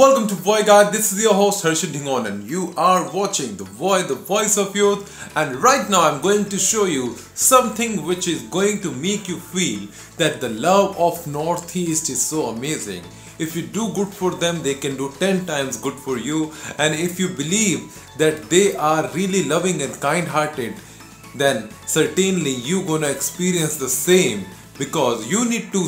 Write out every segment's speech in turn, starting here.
Welcome to Voy Guide. This is your host Harshit Dhingaun and you are watching The Voy, the voice of youth. And right now I'm going to show you something which is going to make you feel that the love of Northeast is so amazing. If you do good for them, they can do 10 times good for you. And if you believe that they are really loving and kind hearted, then certainly you gonna experience the same because you need to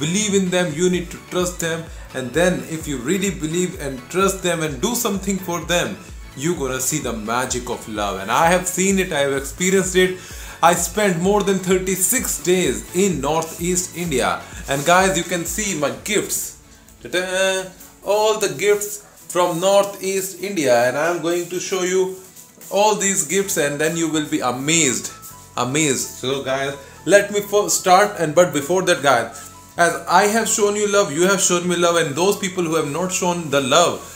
believe in them you need to trust them. And then if you really believe and trust them and do something for them you're gonna see the magic of love. And i have seen it i have experienced it. I spent more than 36 days in northeast india. And guys you can see my gifts. All the gifts from northeast india. And i'm going to show you all these gifts and then you will be amazed. Amazed. So guys let me first start and but before that guys as i have shown you love you have shown me love and those people who have not shown the love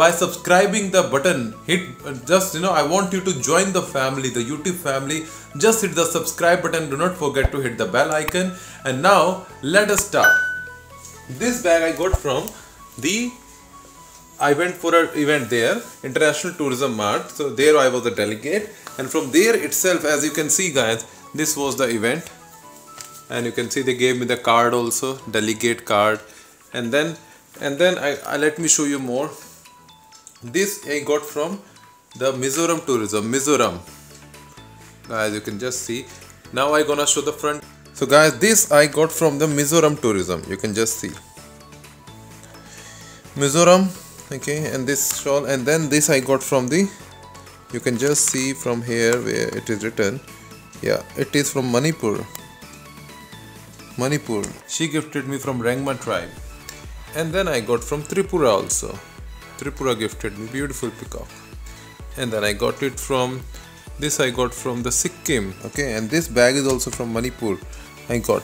by subscribing the button hit uh, just you know i want you to join the family the youtube family. Just hit the subscribe button. Do not forget to hit the bell icon. And now let us start. This bag i got from the I went for an event there, International Tourism Mart. So there I was a delegate, and from there itself, as you can see, guys, this was the event, and you can see they gave me the card also, delegate card, and then and then I, I let me show you more. This I got from the Mizoram Tourism, Mizoram. Guys, you can just see. Now I gonna show the front. So guys, this I got from the Mizoram Tourism. You can just see. Mizoram okay and this shawl and then this I got from the you can just see from here where it is written yeah it is from Manipur Manipur she gifted me from Rangma tribe and then I got from Tripura also Tripura gifted me beautiful peacock and then I got it from this I got from the Sikkim okay and this bag is also from Manipur I got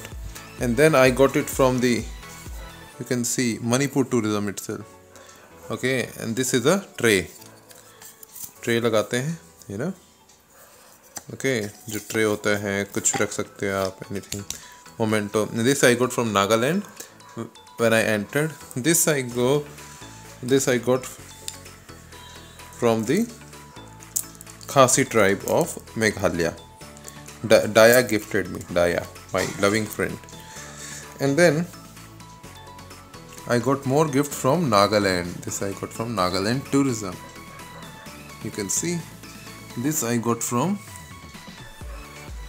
and then I got it from the you can see Manipur tourism itself okay and this is a tray tray लगाते हैं you know okay जो tray होता है कुछ रख सकते हैं आप anything memento this I got from Nagaland when I entered. This I go this I got from the Khasi tribe of Meghalaya. Dia Daya gifted me Daya my loving friend. And then I got more gift from Nagaland. This I got from Nagaland tourism. You can see this I got from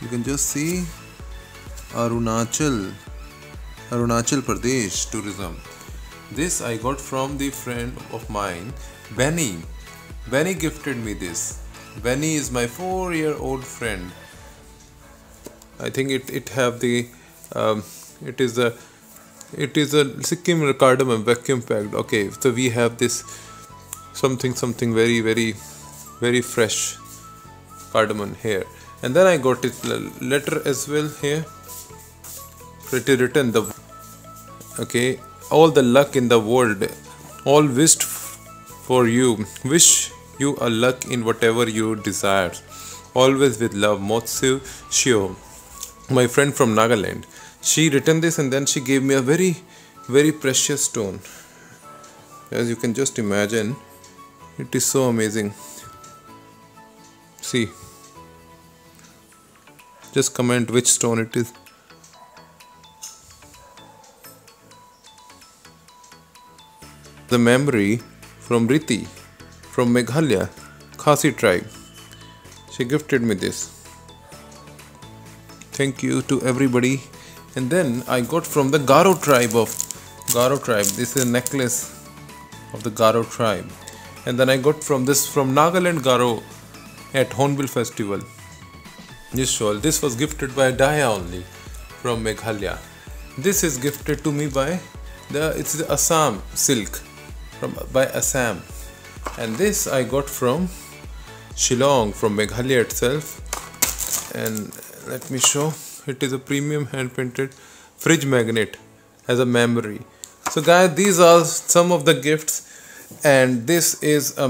you can just see Arunachal Arunachal Pradesh Tourism. This I got from the friend of mine Benny. Benny gifted me this. Benny is my four year old friend. I think it, it have the um, it is a it is a Sikkim cardamom vacuum packed okay so we have this something something very very very fresh cardamom here and then I got it letter as well here. Pretty written the okay. All the luck in the world all wished for you. Wish you a luck in whatever you desire. Always with love Motsu Shio. My friend from Nagaland. She written this and then she gave me a very very precious stone. As you can just imagine it is so amazing. See just comment which stone it is. The memory from Riti from Meghalaya Khasi tribe. She gifted me this. Thank you to everybody. And then I got from the Garo tribe of Garo tribe. This is a necklace of the Garo tribe. And then I got from this from Nagaland Garo at Hornbill festival this shawl this was gifted by Daya only from Meghalaya. This is gifted to me by the it's the Assam silk from by Assam. And this I got from Shillong from Meghalaya itself. And let me show it is a premium hand painted fridge magnet as a memory. So guys these are some of the gifts and this is a